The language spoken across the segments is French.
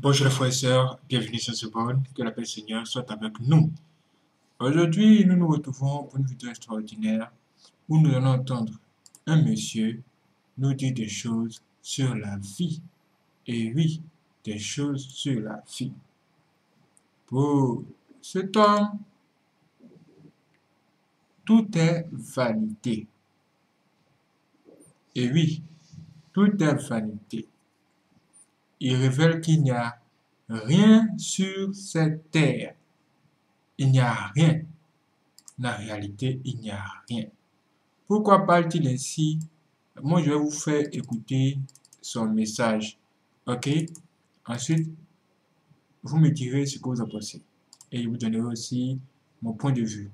Bonjour les frères et sœurs, bienvenue sur ce bon, que la paix du Seigneur soit avec nous. Aujourd'hui, nous nous retrouvons pour une vidéo extraordinaire où nous allons entendre un monsieur nous dire des choses sur la vie. Et oui, des choses sur la vie. Pour cet homme, tout est vanité. Et oui, tout est vanité. Il révèle qu'il n'y a rien sur cette terre. Il n'y a rien. La réalité, il n'y a rien. Pourquoi parle-t-il ainsi? Moi, je vais vous faire écouter son message. OK? Ensuite, vous me direz ce que vous en pensez. Et je vous donnerai aussi mon point de vue.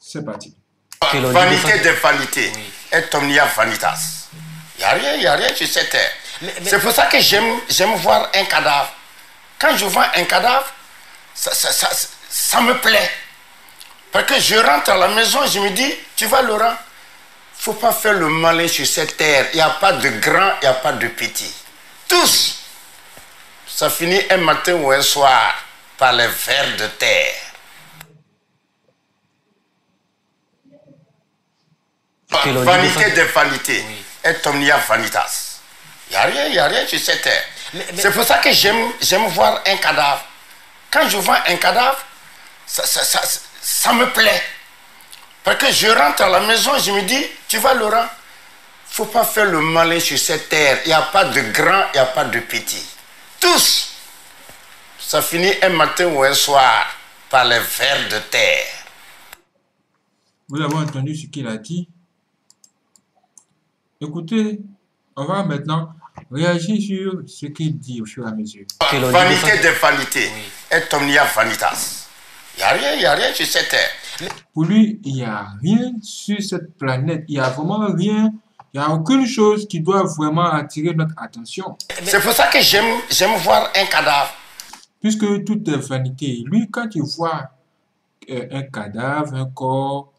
C'est parti. Vanité de vanité. Et omnia vanitas. Il n'y a rien, il n'y a rien sur cette terre. C'est pour ça que j'aime j'aime voir un cadavre. Quand je vois un cadavre, ça, ça, ça, ça me plaît. Parce que je rentre à la maison, je me dis, tu vois Laurent, faut pas faire le malin sur cette terre. Il n'y a pas de grand, il n'y a pas de petit. Tous, ça finit un matin ou un soir par les vers de terre. Vanité de vanité. Et omnia vanitas. Il n'y a rien, il n'y a rien sur cette terre. C'est pour ça que j'aime j'aime voir un cadavre. Quand je vois un cadavre, ça, ça, ça, ça me plaît. Parce que je rentre à la maison, je me dis, tu vois Laurent, faut pas faire le malin sur cette terre. Il n'y a pas de grand, il n'y a pas de petit. Tous, ça finit un matin ou un soir par les vers de terre. Vous avez entendu ce qu'il a dit? Écoutez, on va maintenant réagir sur ce qu'il dit au fur et à mesure. Vanité de vanité. Et omnia vanitas. Il n'y a rien, il n'y a rien sur cette terre. Pour lui, il n'y a rien sur cette planète. Il n'y a vraiment rien. Il n'y a aucune chose qui doit vraiment attirer notre attention. C'est pour ça que j'aime j'aime voir un cadavre. Puisque tout est vanité. Lui, quand il voit euh, un cadavre, un corps,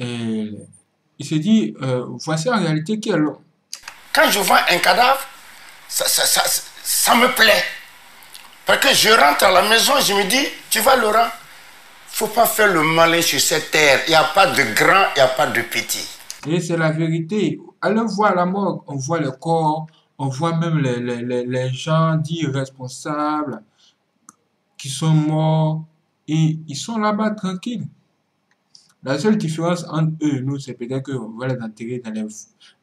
euh, il se dit, euh, voici en réalité qui est l'homme. Quand je vois un cadavre, ça, ça, ça, ça me plaît. Parce que je rentre à la maison, je me dis, tu vois Laurent, faut pas faire le malin sur cette terre. Il n'y a pas de grand, il n'y a pas de petit. Et c'est la vérité. Allez voir la mort, on voit le corps, on voit même les, les, les, gens dits responsables qui sont morts et ils sont là-bas tranquilles. La seule différence entre eux et nous, c'est peut-être qu'on va les enterrer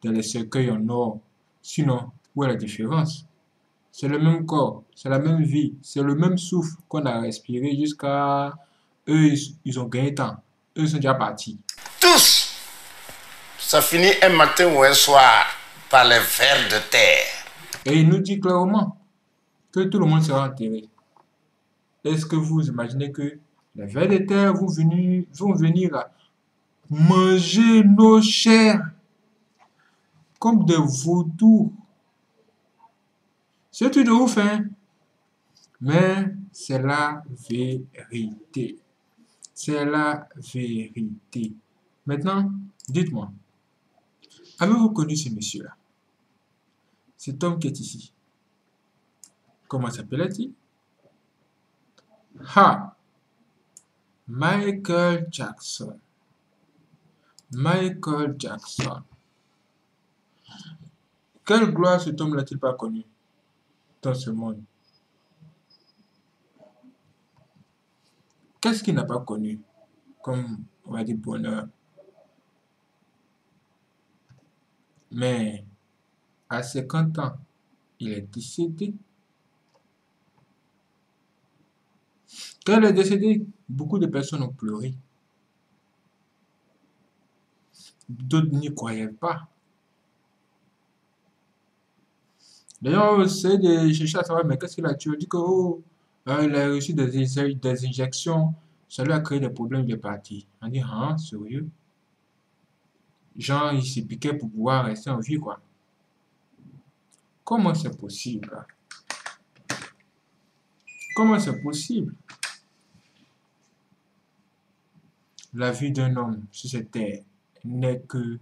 dans les cercueils en or. Sinon, où est la différence C'est le même corps, c'est la même vie, c'est le même souffle qu'on a respiré jusqu'à... Eux, ils, ont gagné temps. Eux sont déjà partis. Tous, ça finit un matin ou un soir par les vers de terre. Et il nous dit clairement que tout le monde sera enterré. Est-ce que vous imaginez que les vers de terre vont venir, vont venir à manger nos chairs comme des vautours C'est tout de ouf, hein? Mais c'est la vérité. C'est la vérité. Maintenant, dites-moi, avez-vous connu ce monsieur-là? Cet homme qui est ici. Comment s'appelait-il Ha Michael Jackson. Michael Jackson. Quelle gloire cet homme n'a-t-il pas connu? Ce monde Qu'est-ce qu'il n'a pas connu comme, on va dire, bonheur? Mais à 50 ans, il est décédé. Quand il est décédé, beaucoup de personnes ont pleuré. D'autres n'y croyaient pas. D'ailleurs, c'est de chercher à savoir, mais qu'est-ce qu'il a tué? On dit que, oh, euh, il a reçu des, des injections, ça lui a créé des problèmes, il est parti. On dit, hein, sérieux? Genre, il s'est piqué pour pouvoir rester en vie, quoi. Comment c'est possible? Comment c'est possible? La vie d'un homme sur cette terre n'est que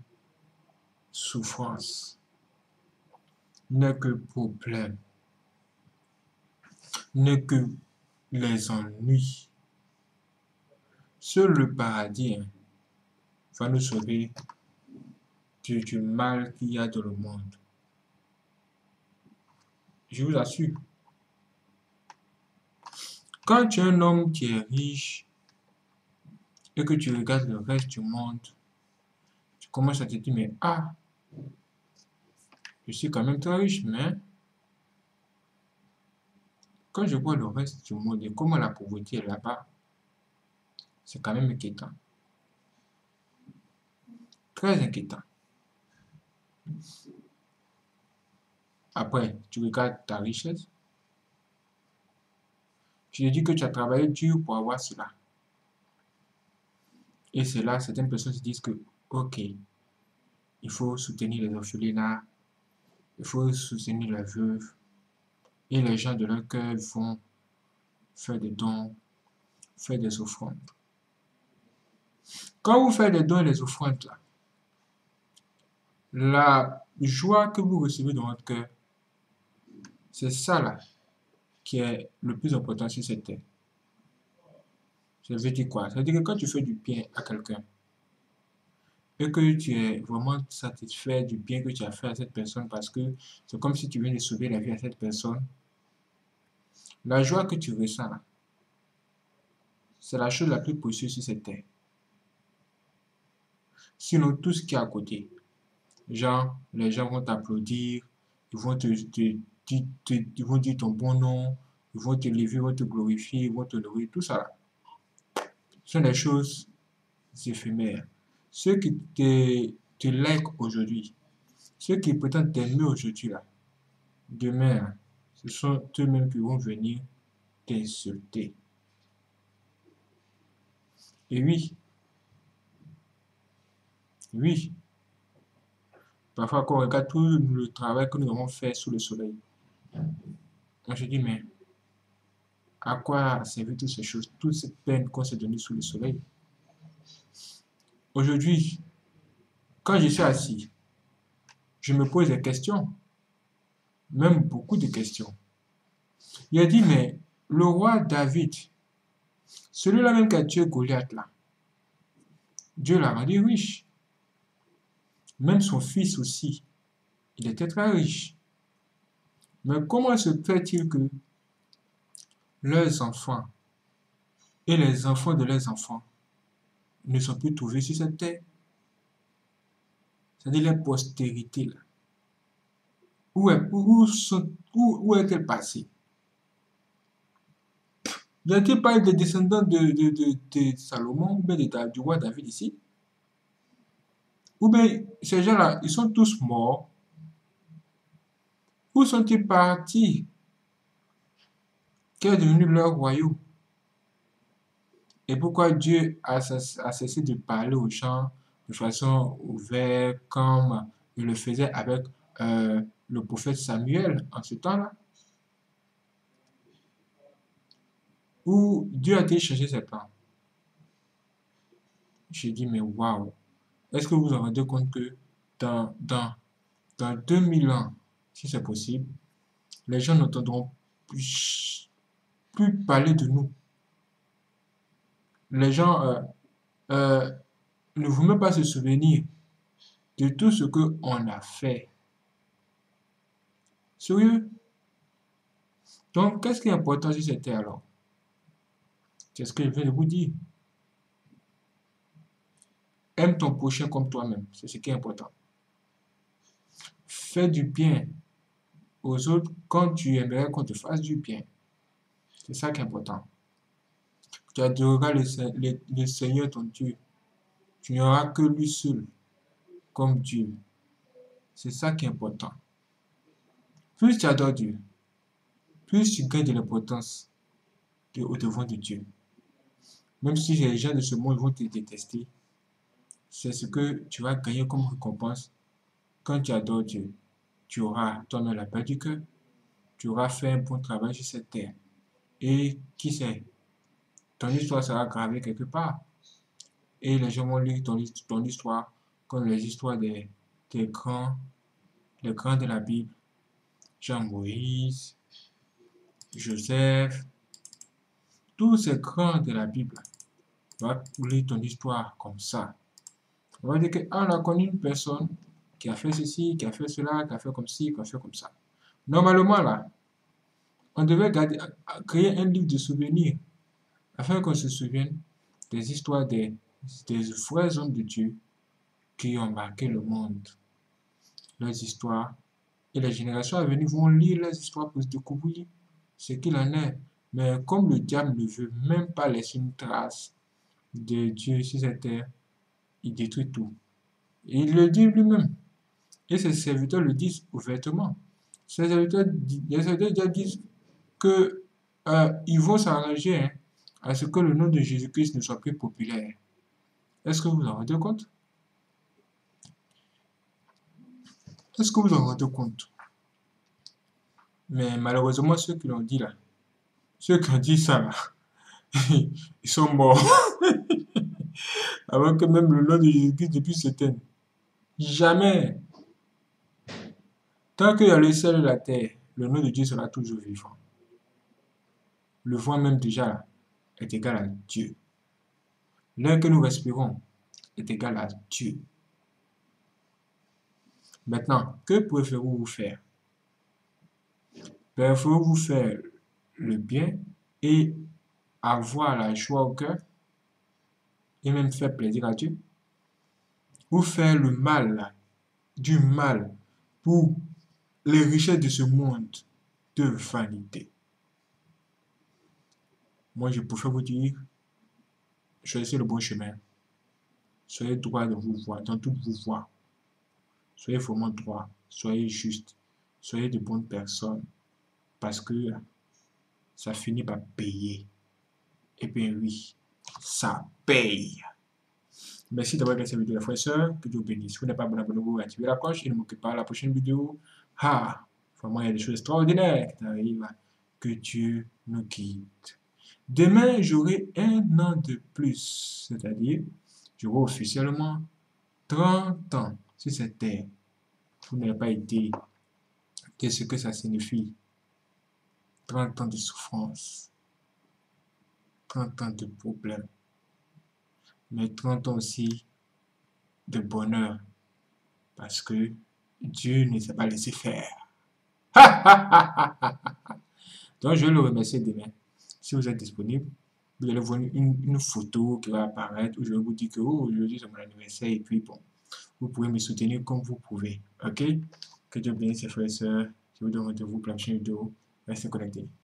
souffrance, n'est que problème. n'est que les ennuis. Seul le paradis hein, va nous sauver du, du mal qu'il y a dans le monde. Je vous assure. Quand tu es un homme qui est riche et que tu regardes le reste du monde, tu commences à te dire, mais ah, je suis quand même très riche, mais quand je vois le reste du monde et comment la pauvreté est là-bas, c'est quand même inquiétant. Très inquiétant. Après, tu regardes ta richesse. Tu dis que tu as travaillé dur pour avoir cela. Et c'est là, certaines personnes se disent que, ok, il faut soutenir les orphelins, il faut soutenir la veuve. Et les gens de leur cœur vont faire des dons, faire des offrandes. Quand vous faites des dons et des offrandes, la joie que vous recevez dans votre cœur, c'est ça là qui est le plus important sur cette terre. Ça veut dire quoi? Ça veut dire que quand tu fais du bien à quelqu'un et que tu es vraiment satisfait du bien que tu as fait à cette personne parce que c'est comme si tu viens de sauver la vie à cette personne, la joie que tu ressens c'est la chose la plus précieuse sur cette terre. Sinon, tout ce qui est à côté, genre, les gens vont t'applaudir, ils vont te, ils vont dire ton bon nom, ils vont te lever, ils vont te glorifier, ils vont te louer, tout ça. Ce sont des choses éphémères. Ceux qui te, te like aujourd'hui, ceux qui prétendent t'aimer aujourd'hui là, demain, ce sont eux-mêmes qui vont venir t'insulter. Et oui, oui, parfois quand on regarde tout le travail que nous avons fait sous le soleil, on se dit, mais à quoi servent toutes ces choses, toutes ces peines qu'on s'est données sous le soleil? Aujourd'hui, quand je suis assis, je me pose des questions, même beaucoup de questions. Il a dit, mais le roi David, celui-là même qui a tué Goliath là, Dieu l'a rendu riche. Même son fils aussi, il était très riche. Mais comment se fait-il que leurs enfants et les enfants de leurs enfants ne sont plus trouvés sur cette terre. C'est-à-dire la postérité. Là. Où, est, est-elle passée? N'y a-t-il pas des descendants de, Salomon ou du roi David ici? Ou bien ces gens-là, ils sont tous morts. Où sont-ils partis? Qu'est devenu leur royaume? Et pourquoi Dieu a, cessé de parler aux gens de façon ouverte comme il le faisait avec euh, le prophète Samuel en ce temps-là? Où Dieu a-t-il changé ses plans? J'ai dit, mais waouh! Est-ce que vous vous rendez compte que dans, dans, dans 2000 ans, si c'est possible, les gens n'entendront plus, plus, parler de nous? Les gens euh, euh, ne vont même pas se souvenir de tout ce qu'on a fait. Sérieux? Donc, qu'est-ce qui est important si c'était alors? C'est ce que je viens de vous dire. Aime ton prochain comme toi-même. C'est ce qui est important. Fais du bien aux autres quand tu aimerais qu'on te fasse du bien. C'est ça qui est important. Tu adoreras le, Seigneur ton Dieu. Tu n'auras que lui seul comme Dieu. C'est ça qui est important. Plus tu adores Dieu, plus tu gagnes de l'importance au devant de Dieu. Même si les gens de ce monde vont te détester, c'est ce que tu vas gagner comme récompense quand tu adores Dieu. Tu auras toi-même la paix du cœur, tu auras fait un bon travail sur cette terre. Et qui sait, ton histoire sera gravée quelque part. Et les gens vont lire ton, ton histoire comme les histoires des, des grands, les grands de la Bible. Jean Moïse, Joseph, tous ces grands de la Bible. On va lire ton histoire comme ça. On va dire qu'on ah, a connu une personne qui a fait ceci, qui a fait cela, qui a fait comme ci, qui a fait comme ça. Normalement, là, on devait créer un livre de souvenirs afin qu'on se souvienne des histoires des, des vrais hommes de Dieu qui ont marqué le monde. Leurs histoires. Et les générations à venir vont lire leurs histoires pour se découvrir ce qu'il en est. Mais comme le diable ne veut même pas laisser une trace de Dieu sur cette terre, il détruit tout. Et il le dit lui-même. Et ses serviteurs le disent ouvertement. Ses serviteurs, disent que euh, vont s'arranger hein, à ce que le nom de Jésus-Christ ne soit plus populaire. Est-ce que vous en rendez compte? Est-ce que vous en rendez compte? Mais malheureusement, ceux qui l'ont dit là, ceux qui ont dit ça là, ils sont morts. Avant que même le nom de Jésus-Christ ne puisse s'éteindre. Jamais. Tant qu'il y a le ciel et la terre, le nom de Dieu sera toujours vivant. Le vent même déjà est égal à Dieu. L'air que nous respirons est égal à Dieu. Maintenant, que préférez-vous faire? Préférez-vous faire le bien et avoir la joie au cœur et même faire plaisir à Dieu? Ou faire le mal, du mal pour les richesses de ce monde de vanité? Moi, je préfère vous dire, choisissez le bon chemin. Soyez droit de vous voir, dans toutes vos voies. Soyez vraiment droit, soyez juste, soyez de bonnes personnes, parce que ça finit par payer. Et bien oui, ça paye. Merci d'avoir regardé cette vidéo, frères et sœurs. Que Dieu bénisse. Si vous n'êtes pas abonné, abonnez-vous, activez la cloche et ne manquez pas la prochaine vidéo. Ah, vraiment, il y a des choses extraordinaires qui arrivent. Que Dieu nous guide. Demain, j'aurai un an de plus, c'est-à-dire, j'aurai officiellement 30 ans sur cette terre. Vous n'avez pas été. Qu'est-ce que ça signifie? 30 ans de souffrance, 30 ans de problèmes, mais 30 ans aussi de bonheur, parce que Dieu ne s'est pas laissé faire. Donc, je vais le remercier demain. Si vous êtes disponible, vous allez voir une, photo qui va apparaître où je vais vous dire que oh, aujourd'hui c'est mon anniversaire et puis bon, vous pouvez me soutenir comme vous pouvez. Ok? Que Dieu bénisse, frères et sœurs. Je vous donne rendez-vous pour la prochaine vidéo. Restez connectés.